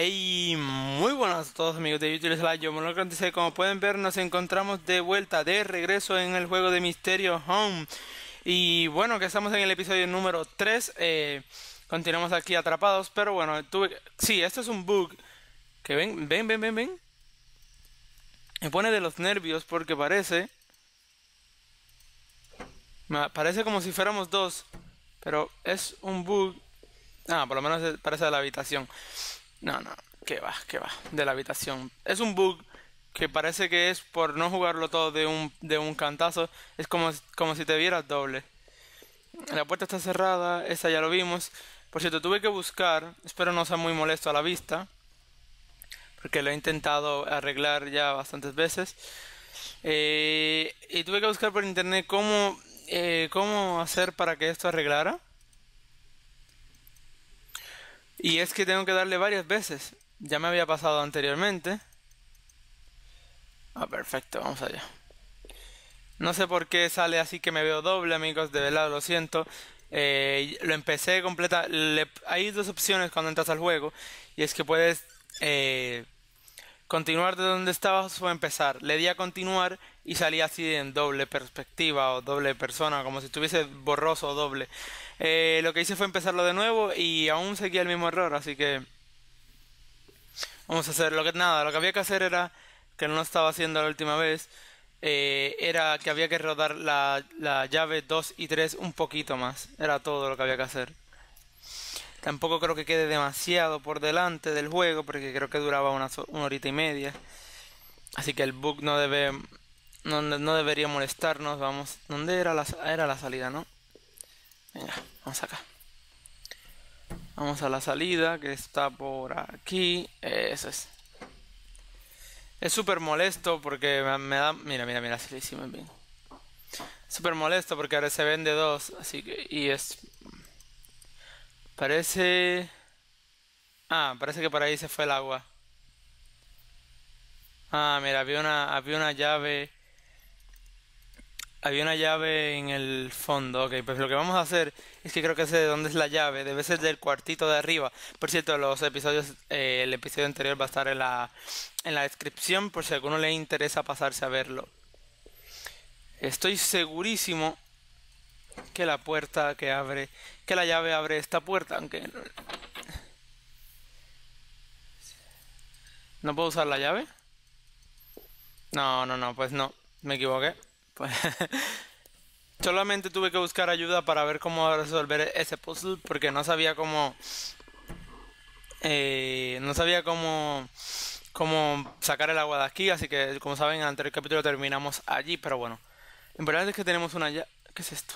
Hey, muy buenas a todos amigos de YouTube Slash, yo me como pueden ver nos encontramos de vuelta, de regreso en el juego de Misterio Home. Y bueno, que estamos en el episodio número 3, eh, continuamos aquí atrapados, pero bueno, tuve Sí, esto es un bug, que ven, ven, ven, ven, ven. Me pone de los nervios porque parece... Parece como si fuéramos dos, pero es un bug... Ah, por lo menos parece de la habitación no, no, que va, que va, de la habitación. Es un bug que parece que es por no jugarlo todo de un, de un cantazo, es como, como si te vieras doble. La puerta está cerrada, esa ya lo vimos. Por cierto, tuve que buscar, espero no sea muy molesto a la vista, porque lo he intentado arreglar ya bastantes veces. Eh, y tuve que buscar por internet cómo, eh, cómo hacer para que esto arreglara. Y es que tengo que darle varias veces. Ya me había pasado anteriormente. Ah, perfecto, vamos allá. No sé por qué sale así que me veo doble, amigos, de verdad, lo siento. Eh, lo empecé completa. hay dos opciones cuando entras al juego. Y es que puedes eh, continuar de donde estabas o empezar. Le di a continuar y salía así en doble perspectiva o doble persona, como si estuviese borroso o doble. Eh, lo que hice fue empezarlo de nuevo y aún seguía el mismo error, así que vamos a hacer lo que nada, lo que había que hacer era que no lo estaba haciendo la última vez. Eh, era que había que rodar la, la llave 2 y 3 un poquito más. Era todo lo que había que hacer. Tampoco creo que quede demasiado por delante del juego porque creo que duraba una, una horita y media. Así que el bug no debe no, no debería molestarnos. Vamos, ¿dónde era la, era la salida, no? Venga, vamos acá. Vamos a la salida que está por aquí. Eso es. Es súper molesto porque me, da... Mira, mira, mira, si lo hicimos bien. Súper molesto porque ahora se vende dos. Así que... Y es... Parece... Ah, parece que por ahí se fue el agua. Ah, mira, había una, había una llave había una llave en el fondo. Ok, pues lo que vamos a hacer es que creo que sé de dónde es la llave. Debe ser del cuartito de arriba. Por cierto, los episodios, eh, el episodio anterior va a estar en la, en la descripción por si a alguno le interesa pasarse a verlo. Estoy segurísimo que la puerta que abre, que la llave abre esta puerta, aunque no puedo usar la llave. No, no, no, pues no, me equivoqué. Solamente tuve que buscar ayuda para ver cómo resolver ese puzzle porque no sabía cómo eh, no sabía cómo cómo sacar el agua de aquí así que como saben en el anterior capítulo terminamos allí pero bueno. En verdad es que tenemos una ya ¿qué es esto?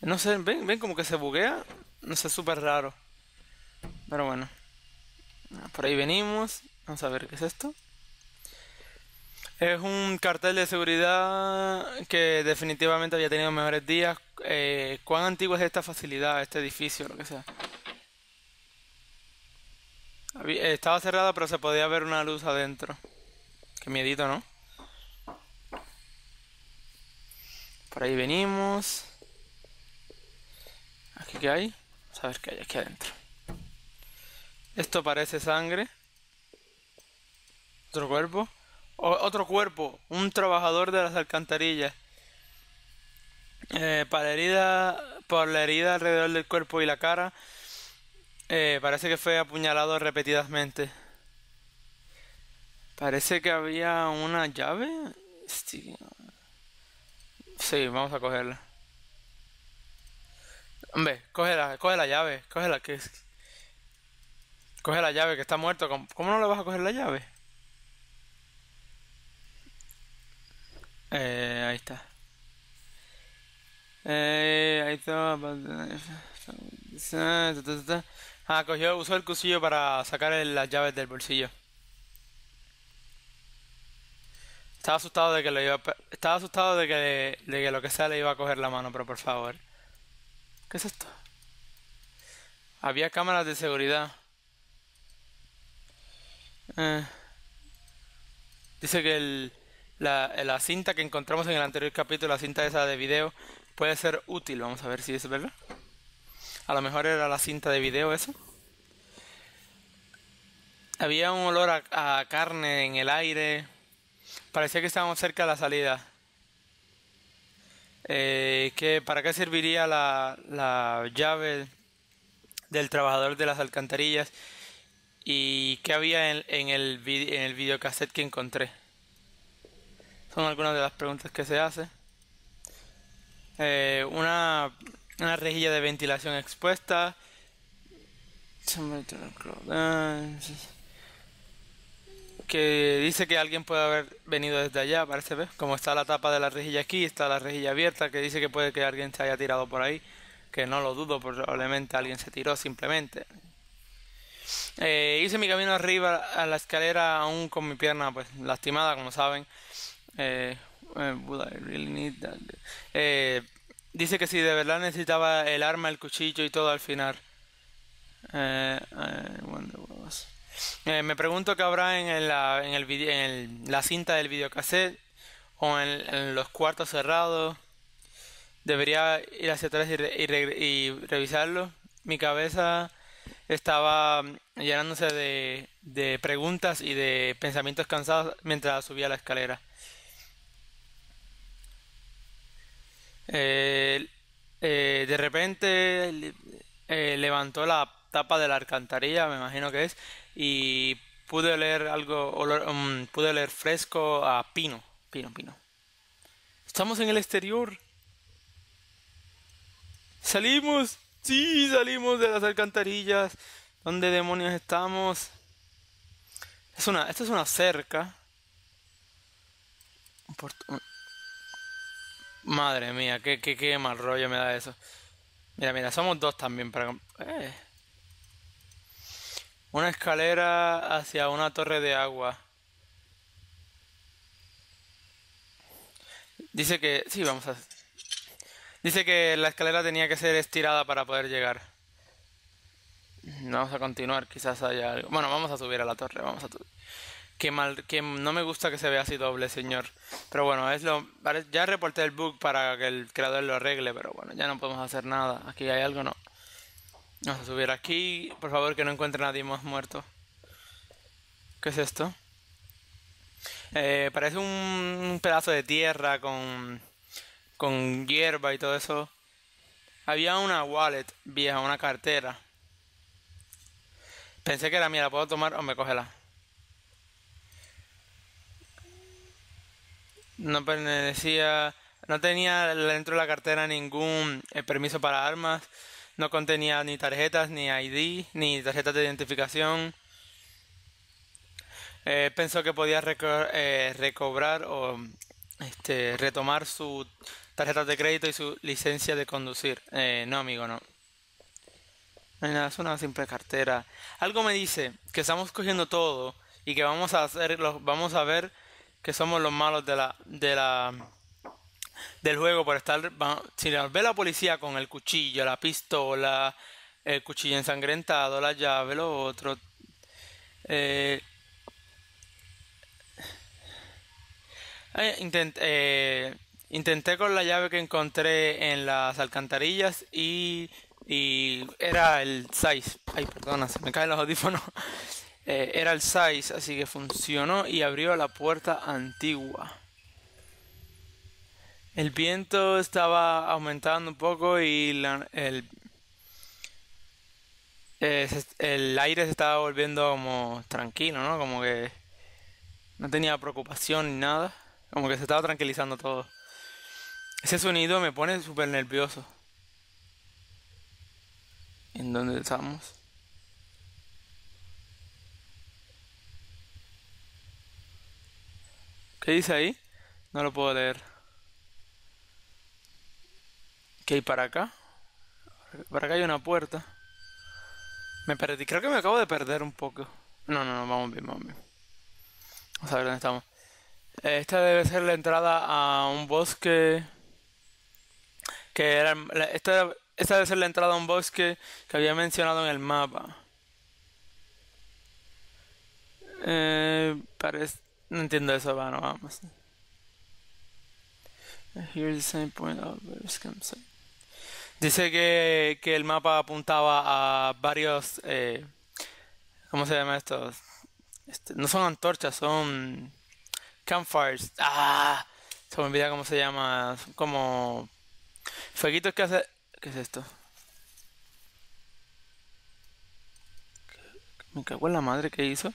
no sé ven ven como que se buguea no sé súper raro. Pero bueno por ahí venimos vamos a ver qué es esto es un cartel de seguridad que definitivamente había tenido mejores días. Eh, ¿Cuán antigua es esta facilidad, este edificio, lo que sea? estaba cerrada, pero se podía ver una luz adentro. Qué miedito, ¿no? Por ahí venimos. ¿Aquí qué hay? Vamos a ver qué hay aquí adentro. Esto parece sangre. Otro cuerpo otro cuerpo, un trabajador de las alcantarillas. Eh, para la herida, por la herida alrededor del cuerpo y la cara, eh, parece que fue apuñalado repetidamente. Parece que había una llave. Sí, vamos a cogerla. Hombre, coge la, coge la llave, coge la que Coge la llave que está muerto. ¿Cómo no le vas a coger la llave? Eh, ahí está. Eh, ahí está. Ah, cogió, usó el cuchillo para sacar las llaves del bolsillo. Estaba asustado de que lo iba Estaba asustado de que, de que lo que sea le iba a coger la mano, pero por favor. ¿Qué es esto? Había cámaras de seguridad. Eh. Dice que el, la, la, cinta que encontramos en el anterior capítulo, la cinta esa de video, puede ser útil. Vamos a ver si es verdad. A lo mejor era la cinta de video eso. había un olor a, a carne en el aire. Parecía que estábamos cerca de la salida. Eh, ¿qué- ¿Para qué serviría la, la llave del trabajador de las alcantarillas? ¿Y qué había en, en el, en el videocassette que encontré? Son algunas de las preguntas que se hace. Eh, una, una rejilla de ventilación expuesta. Que dice que alguien puede haber venido desde allá, parece ver. Como está la tapa de la rejilla aquí, está la rejilla abierta, que dice que puede que alguien se haya tirado por ahí. Que no lo dudo, probablemente alguien se tiró simplemente. Eh, hice mi camino arriba a la escalera aún con mi pierna pues lastimada, como saben. Eh, eh, would I really need that? Eh, dice que si de verdad necesitaba el arma, el cuchillo y todo al final. Eh, wonder what Eh, me pregunto qué habrá en la, en el en el- la cinta del videocassette o en, los cuartos cerrados. Debería ir hacia atrás y, re- y y revisarlo. Mi cabeza estaba mm, llenándose de, de preguntas y de pensamientos cansados mientras subía la escalera. Eh, eh, de repente eh, levantó la tapa de la alcantarilla, me imagino que es, y pude oler algo, olor- mm, pude oler fresco a pino, pino, pino. Estamos en el exterior. Salimos, sí, salimos de las alcantarillas. ¿Dónde demonios estamos? Es una, esto es una cerca. Un- Madre mía, qué, qué, qué mal rollo me da eso. Mira, mira, somos dos también para... Eh. Una escalera hacia una torre de agua. Dice que... Sí, vamos a... Dice que la escalera tenía que ser estirada para poder llegar. Vamos a continuar, quizás haya algo. Bueno, vamos a subir a la torre, vamos a subir. Qué mal, que no me gusta que se vea así doble, señor. Pero bueno, es lo. Ya reporté el bug para que el creador lo arregle, pero bueno, ya no podemos hacer nada. Aquí hay algo, no. Vamos a subir aquí. Por favor, que no encuentre nadie más muerto. ¿Qué es esto? Eh, parece un pedazo de tierra con. con hierba y todo eso. Había una wallet vieja, una cartera. Pensé que era mía, ¿la puedo tomar o me cógela? No pertenecía, no tenía dentro de la cartera ningún eh, permiso para armas, no contenía ni tarjetas, ni ID, ni tarjetas de identificación. Eh, pensó que podía reco- eh, recobrar o este, retomar su tarjeta de crédito y su licencia de conducir. No, amigo, no. No nada, es una simple cartera. Algo me dice que estamos cogiendo todo y que vamos a hacer, vamos a ver que somos los malos de la, de la, del juego por estar, si nos ve la policía con el cuchillo, la pistola, el cuchillo ensangrentado, la llave, lo otro, eh, eh, eh, intenté con la llave que encontré en las alcantarillas y, y era el 6. Ay, perdona, se me caen los audífonos. Eh, era el 6, así que funcionó y abrió la puerta antigua. El viento estaba aumentando un poco y la- el, eh, el aire se estaba volviendo como tranquilo, ¿no? Como que no tenía preocupación ni nada. Como que se estaba tranquilizando todo. Ese sonido me pone súper nervioso. ¿En dónde estamos? ¿Qué dice ahí? No lo puedo leer. ¿Qué hay para acá? Para acá hay una puerta. Me perdí. Creo que me acabo de perder un poco. No, no, no, vamos bien, vamos bien. Vamos a ver dónde estamos. Esta debe ser la entrada a un bosque. Que era. Esta, esta debe ser la entrada a un bosque que había mencionado en el mapa. Eh, parece. No entiendo eso, bueno, vamos. Here's the same point of. Dice que, que el mapa apuntaba a varios. Eh, ¿Cómo se llama esto? Este, no son antorchas, son campfires. Ah, se me olvida cómo se llama. Son como fueguitos que hace. ¿Qué es esto? Me cago en la madre que hizo.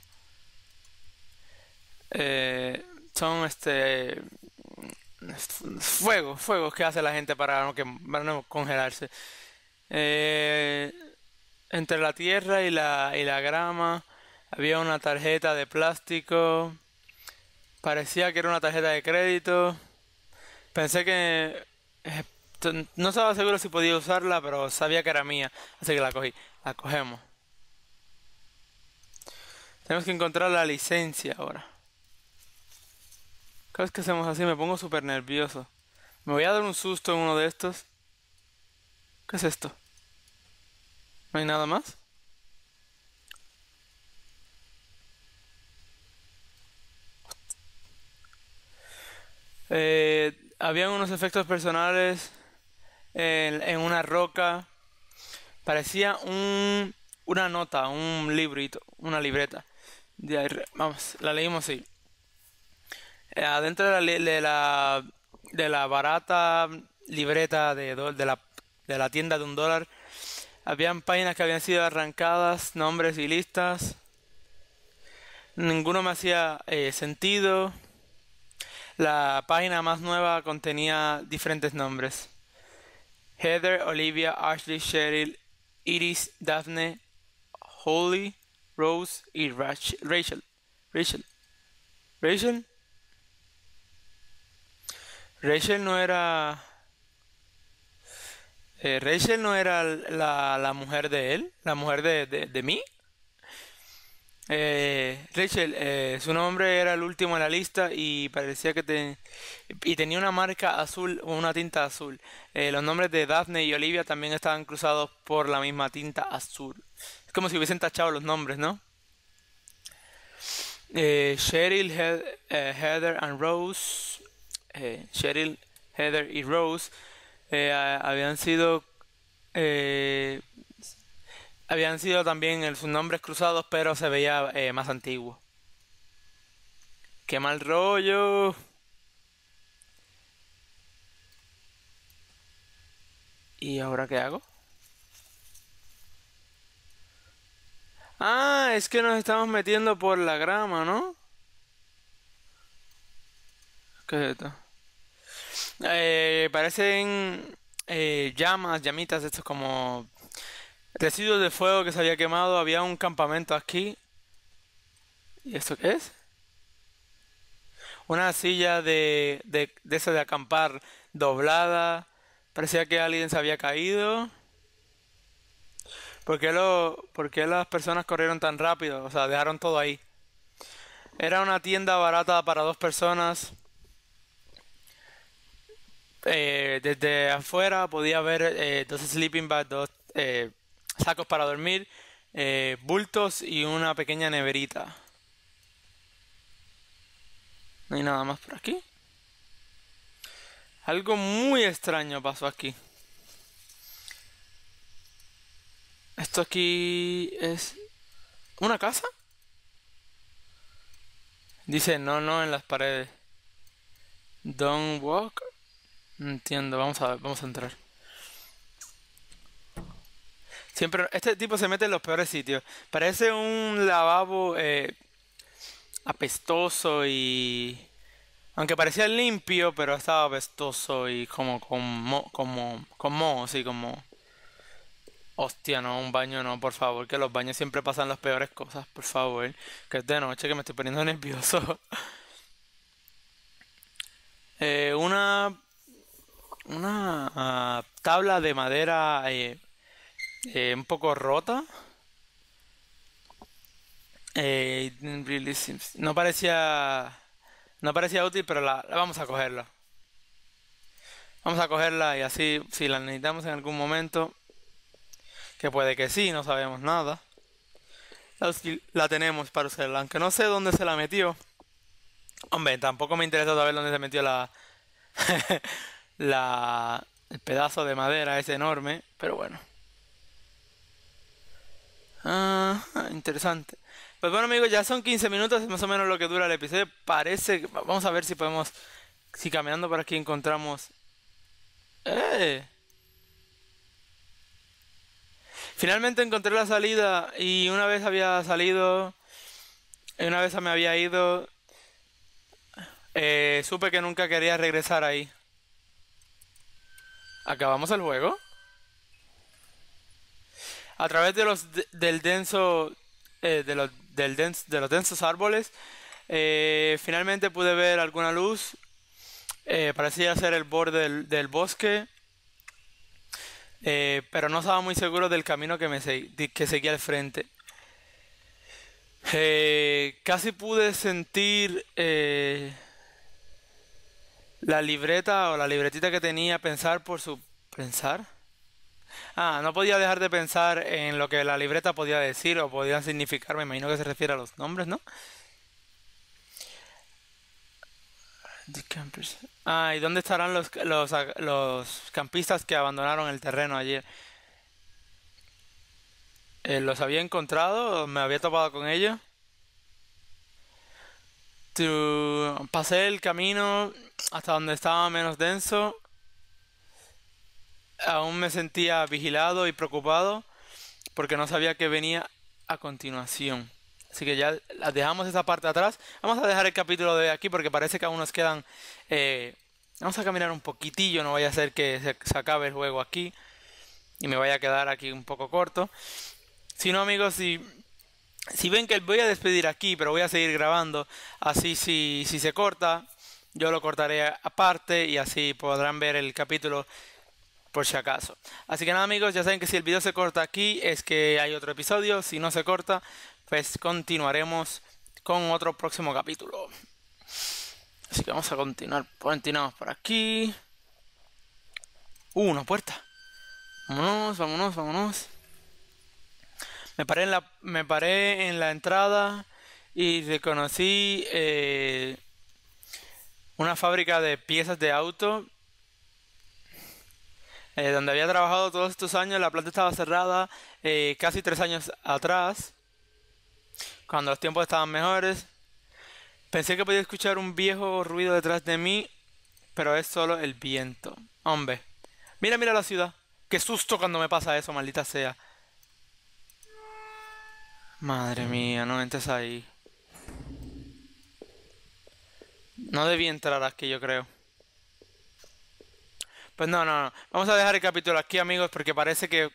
Eh, son este fuegos, fuegos que hace la gente para no, que, para no congelarse. Eh, entre la tierra y la, y la grama había una tarjeta de plástico. Parecía que era una tarjeta de crédito. Pensé que... eh, No estaba seguro si podía usarla, pero sabía que era mía. Así que la cogí. La cogemos. Tenemos que encontrar la licencia ahora. Cada vez que hacemos así me pongo súper nervioso. Me voy a dar un susto en uno de estos. ¿Qué es esto? ¿No hay nada más? Eh, habían unos efectos personales en, una roca. Parecía un, una nota, un librito, una libreta. De ahí vamos, la leímos así. Eh, adentro de la, de la, de la barata libreta de, de, la, de la tienda de un dólar, habían páginas que habían sido arrancadas, nombres y listas. Ninguno me hacía eh, sentido. La página más nueva contenía diferentes nombres. Heather, Olivia, Ashley, Cheryl, Iris, Daphne, Holly, Rose y Rach- Rachel. Rachel. Rachel. Rachel no era... eh, Rachel no era la, la mujer de él, la mujer de, de, de mí. Eh, Rachel, eh, su nombre era el último en la lista y parecía que te, y tenía una marca azul o una tinta azul. Eh, los nombres de Daphne y Olivia también estaban cruzados por la misma tinta azul. Es como si hubiesen tachado los nombres, ¿no? Eh, Cheryl, He- Heather and Rose, eh, Cheryl, Heather y Rose eh, habían sido eh, habían sido también sus nombres cruzados, pero se veía eh, más antiguo. ¡Qué mal rollo! ¿Y ahora qué hago? Ah, es que nos estamos metiendo por la grama, ¿no? ¿Qué es esto? Eh, parecen eh, llamas, llamitas, estos como residuos de fuego que se había quemado. Había un campamento aquí. ¿Y esto qué es? Una silla de, de, de esa de acampar doblada. Parecía que alguien se había caído. ¿Por qué, lo, por qué las personas corrieron tan rápido? O sea, dejaron todo ahí. Era una tienda barata para dos personas. Eh, desde afuera podía ver eh, dos sleeping bags, dos eh, sacos para dormir, eh, bultos y una pequeña neverita. No hay nada más por aquí. Algo muy extraño pasó aquí. Esto aquí es una casa. Dice no, no en las paredes. Don't walk. Entiendo, vamos a ver, vamos a entrar. Siempre, este tipo se mete en los peores sitios. Parece un lavabo eh, apestoso y... Aunque parecía limpio, pero estaba apestoso y como con mo, como, con moho, sí, como... Hostia, no, un baño no, por favor, que los baños siempre pasan las peores cosas, por favor. Que es de noche que me estoy poniendo nervioso. Eh, una ah, tabla de madera eh, eh, un poco rota. Eh, no parecía no parecía útil, pero la, la vamos a cogerla. Vamos a cogerla y así, si la necesitamos en algún momento, que puede que sí, no sabemos nada, la, la tenemos para usarla. Aunque no sé dónde se la metió. Hombre, tampoco me interesa saber dónde se metió la, la, el pedazo de madera es enorme, pero bueno. Ah, interesante. Pues bueno amigos, ya son 15 minutos, es más o menos lo que dura el episodio. Parece que... Vamos a ver si podemos... Si caminando por aquí encontramos... ¡Eh! Finalmente encontré la salida y una vez había salido... Una vez me había ido... Eh, supe que nunca quería regresar ahí. ¿Acabamos el juego? A través de los del denso eh, de, los, del de los densos árboles eh, finalmente pude ver alguna luz. Eh, parecía ser el borde del, bosque. pero no estaba muy seguro del camino que, me que seguía al frente. casi pude sentir la libreta o la libretita que tenía pensar por su pensar. Ah, no podía dejar de pensar en lo que la libreta podía decir o podía significar. Me imagino que se refiere a los nombres, ¿no? Ah, ¿y dónde estarán los, los, los campistas que abandonaron el terreno ayer? Eh, ¿Los había encontrado? ¿Me había topado con ellos? pasé el camino hasta donde estaba menos denso. Aún me sentía vigilado y preocupado porque no sabía qué venía a continuación. Así que ya dejamos esa parte atrás. Vamos a dejar el capítulo de aquí porque parece que aún nos quedan... Eh, vamos a caminar un poquitillo, no vaya a ser que se, se, acabe el juego aquí y me vaya a quedar aquí un poco corto. Si no amigos, si si ven que voy a despedir aquí, pero voy a seguir grabando, así si, si se corta, yo lo cortaré aparte y así podrán ver el capítulo por si acaso. Así que nada amigos, ya saben que si el video se corta aquí es que hay otro episodio, si no se corta, pues continuaremos con otro próximo capítulo. Así que vamos a continuar, continuamos por aquí. Uh, una puerta. Vámonos, vámonos, vámonos. Me paré en la, me paré en la entrada y reconocí eh, una fábrica de piezas de auto eh, donde había trabajado todos estos años. La planta estaba cerrada eh, casi tres años atrás, cuando los tiempos estaban mejores. Pensé que podía escuchar un viejo ruido detrás de mí, pero es solo el viento. Hombre, mira, mira la ciudad. Qué susto cuando me pasa eso, maldita sea. Madre mía, no entres ahí. No debí entrar aquí, yo creo. Pues no, no, no. Vamos a dejar el capítulo aquí, amigos, porque parece que,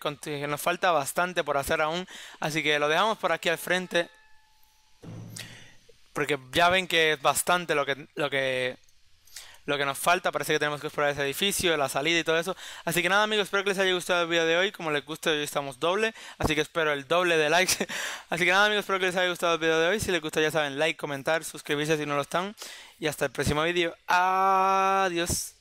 nos falta bastante por hacer aún. Así que lo dejamos por aquí al frente. Porque ya ven que es bastante lo que, lo que lo que nos falta. Parece que tenemos que explorar ese edificio, la salida y todo eso. Así que nada amigos, espero que les haya gustado el video de hoy. Como les gusta, hoy estamos doble. Así que espero el doble de likes. así que nada amigos, espero que les haya gustado el video de hoy. Si les gusta ya saben, like, comentar, suscribirse si no lo están. Y hasta el próximo video. Adiós.